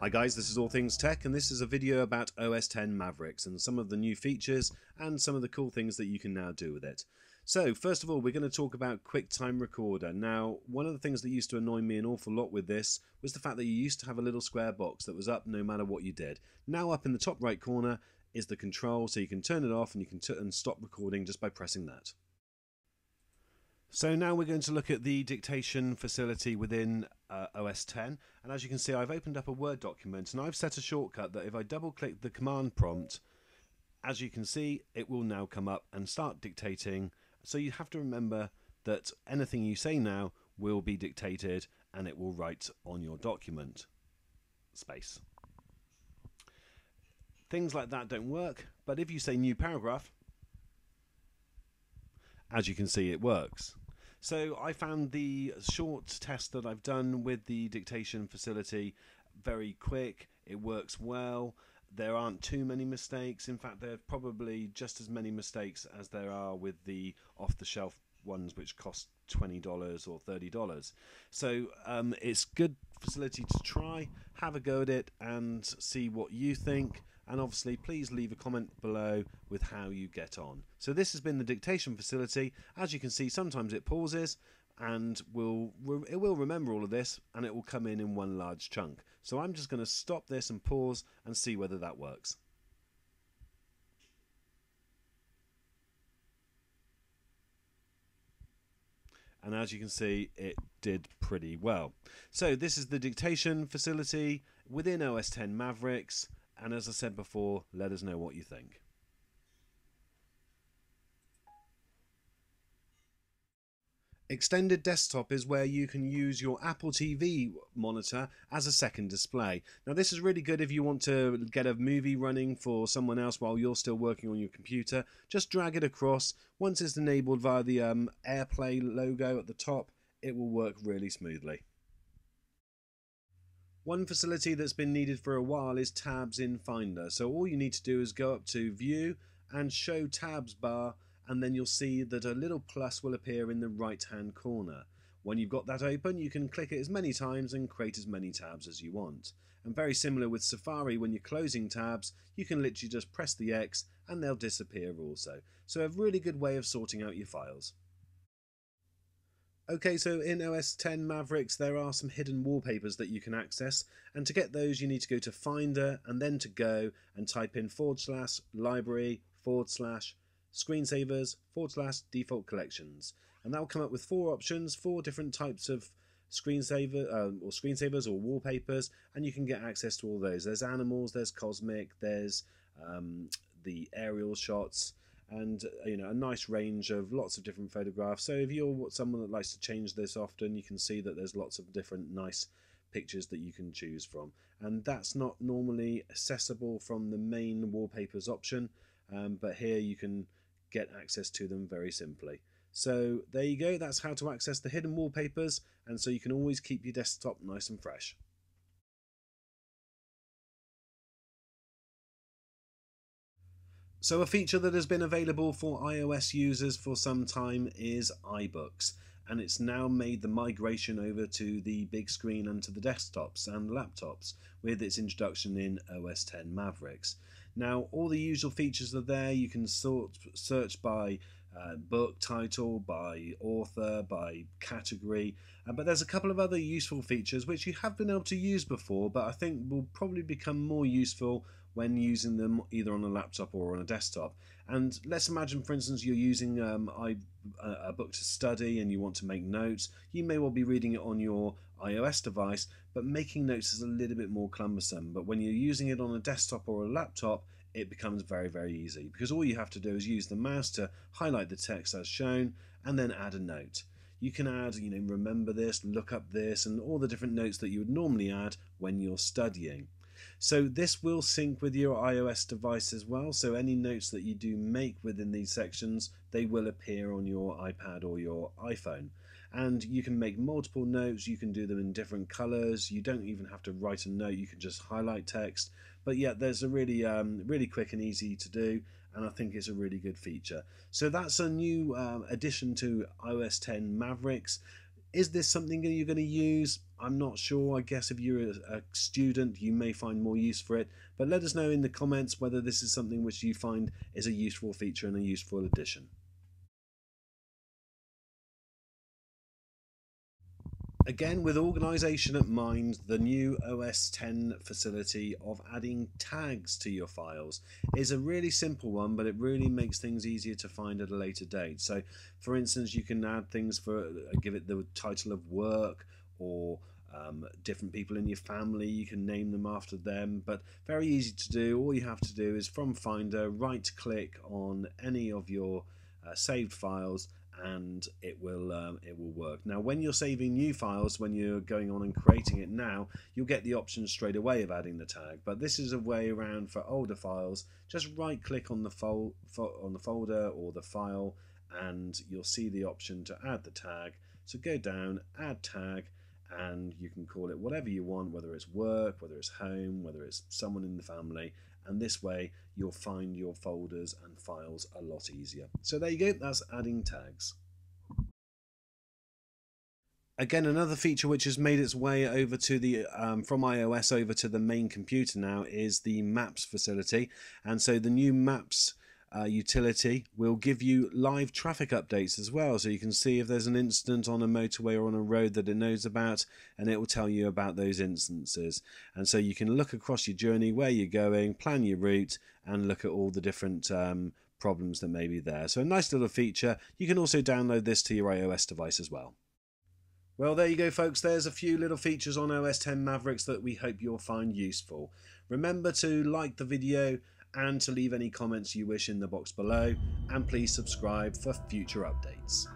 Hi guys, this is All Things Tech and this is a video about OS 10 Mavericks and some of the new features and some of the cool things that you can now do with it. So first of all we're going to talk about QuickTime Recorder. Now one of the things that used to annoy me an awful lot with this was the fact that you used to have a little square box that was up no matter what you did. Now up in the top right corner is the control so you can turn it off and you can and stop recording just by pressing that. So now we're going to look at the dictation facility within uh, OS 10 and as you can see I've opened up a Word document and I've set a shortcut that if I double click the command prompt as you can see it will now come up and start dictating so you have to remember that anything you say now will be dictated and it will write on your document space. Things like that don't work but if you say new paragraph as you can see it works. So I found the short test that I've done with the dictation facility very quick. It works well. There aren't too many mistakes. In fact, there are probably just as many mistakes as there are with the off the shelf ones which cost $20 or $30. So um, it's good facility to try, have a go at it and see what you think and obviously please leave a comment below with how you get on. So this has been the dictation facility. As you can see sometimes it pauses and will it will remember all of this and it will come in in one large chunk. So I'm just going to stop this and pause and see whether that works. and as you can see it did pretty well. So this is the dictation facility within OS 10 Mavericks and as I said before, let us know what you think. Extended desktop is where you can use your Apple TV monitor as a second display. Now this is really good if you want to get a movie running for someone else while you're still working on your computer. Just drag it across. Once it's enabled via the um, AirPlay logo at the top, it will work really smoothly. One facility that's been needed for a while is tabs in Finder. So all you need to do is go up to View and Show Tabs bar and then you'll see that a little plus will appear in the right hand corner. When you've got that open you can click it as many times and create as many tabs as you want. And very similar with Safari when you're closing tabs you can literally just press the X and they'll disappear also. So a really good way of sorting out your files. Okay, so in OS 10 Mavericks, there are some hidden wallpapers that you can access, and to get those, you need to go to Finder and then to Go and type in forward slash library forward slash screensavers forward slash default collections, and that will come up with four options, four different types of screensaver um, or screensavers or wallpapers, and you can get access to all those. There's animals, there's cosmic, there's um, the aerial shots and you know a nice range of lots of different photographs. So if you're someone that likes to change this often you can see that there's lots of different nice pictures that you can choose from. And that's not normally accessible from the main wallpapers option um, but here you can get access to them very simply. So there you go. That's how to access the hidden wallpapers and so you can always keep your desktop nice and fresh So a feature that has been available for iOS users for some time is iBooks and it's now made the migration over to the big screen and to the desktops and laptops with its introduction in OS 10 Mavericks. Now all the usual features are there, you can sort search by uh, book title, by author, by category, uh, but there's a couple of other useful features which you have been able to use before but I think will probably become more useful when using them either on a laptop or on a desktop. And let's imagine, for instance, you're using um, I, a book to study and you want to make notes. You may well be reading it on your iOS device, but making notes is a little bit more cumbersome. But when you're using it on a desktop or a laptop, it becomes very, very easy because all you have to do is use the mouse to highlight the text as shown and then add a note. You can add, you know, remember this, look up this, and all the different notes that you would normally add when you're studying. So this will sync with your iOS device as well. So any notes that you do make within these sections, they will appear on your iPad or your iPhone. And you can make multiple notes, you can do them in different colors. You don't even have to write a note, you can just highlight text. But yeah, there's a really, um, really quick and easy to do and I think it's a really good feature. So that's a new um, addition to iOS 10 Mavericks Is this something that you're going to use? I'm not sure. I guess if you're a, student, you may find more use for it. But let us know in the comments whether this is something which you find is a useful feature and a useful addition. Again, with organisation at mind, the new OS 10 facility of adding tags to your files is a really simple one, but it really makes things easier to find at a later date. So, for instance, you can add things for, give it the title of work or um, different people in your family, you can name them after them, but very easy to do. All you have to do is from Finder, right click on any of your uh, saved files and it will um, it will work. Now, when you're saving new files, when you're going on and creating it now, you'll get the option straight away of adding the tag. But this is a way around for older files. Just right click on the fol on the folder or the file, and you'll see the option to add the tag. So go down, add tag, and you can call it whatever you want, whether it's work, whether it's home, whether it's someone in the family, and this way you'll find your folders and files a lot easier. So there you go, that's adding tags. Again, another feature which has made its way over to the um, from iOS over to the main computer now is the Maps facility, and so the new Maps uh, utility will give you live traffic updates as well. So you can see if there's an incident on a motorway or on a road that it knows about, and it will tell you about those instances. And so you can look across your journey, where you're going, plan your route, and look at all the different um, problems that may be there. So a nice little feature. You can also download this to your iOS device as well. Well, there you go, folks. There's a few little features on OS 10 Mavericks that we hope you'll find useful. Remember to like the video and to leave any comments you wish in the box below, and please subscribe for future updates.